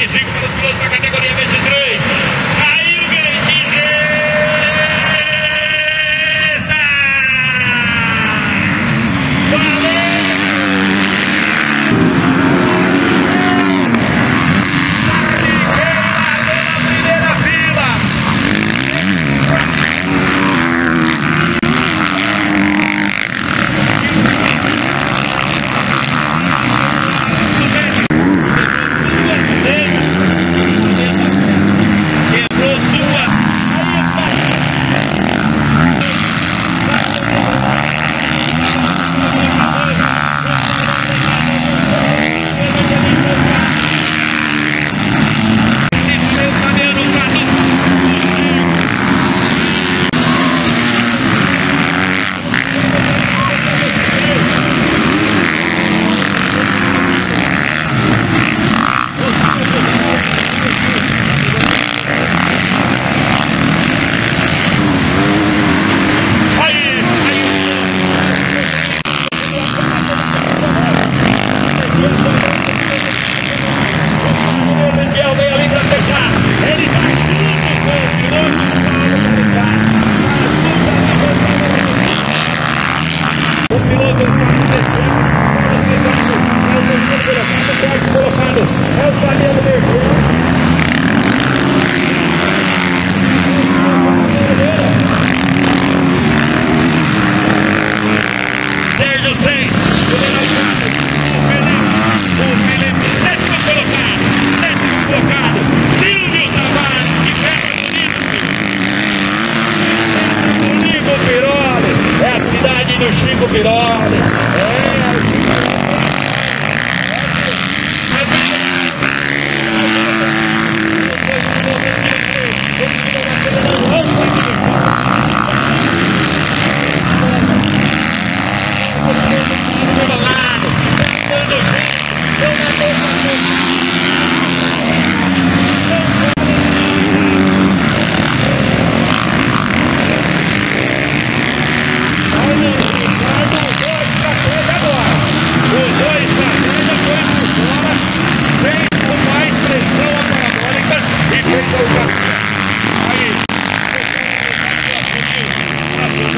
45 para os pilotos da categoria 23.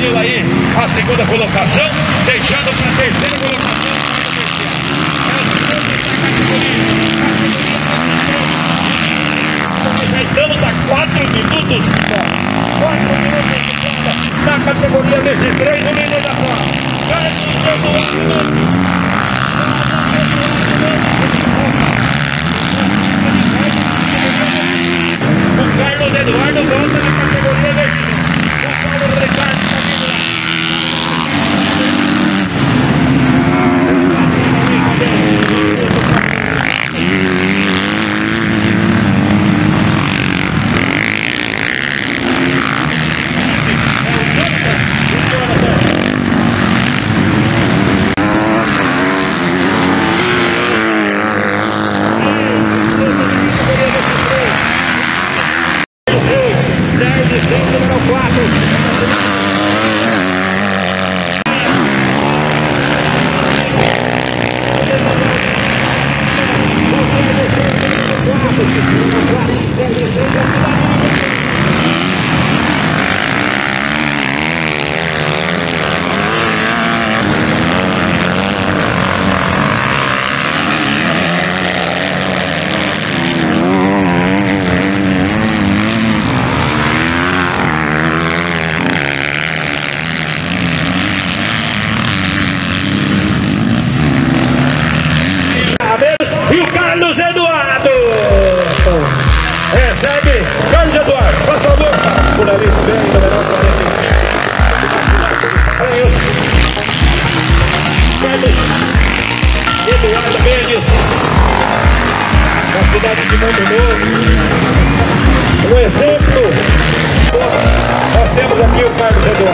Brasil aí a segunda colocação, deixando para a terceira colocação. Já estamos a 4 minutos fora. 4 minutos de volta Na categoria 23 do menino da Copa. Cara, Eduardo Mendes, da cidade de Mundo Novo. Um exemplo, nós temos aqui o Carlos Eduardo.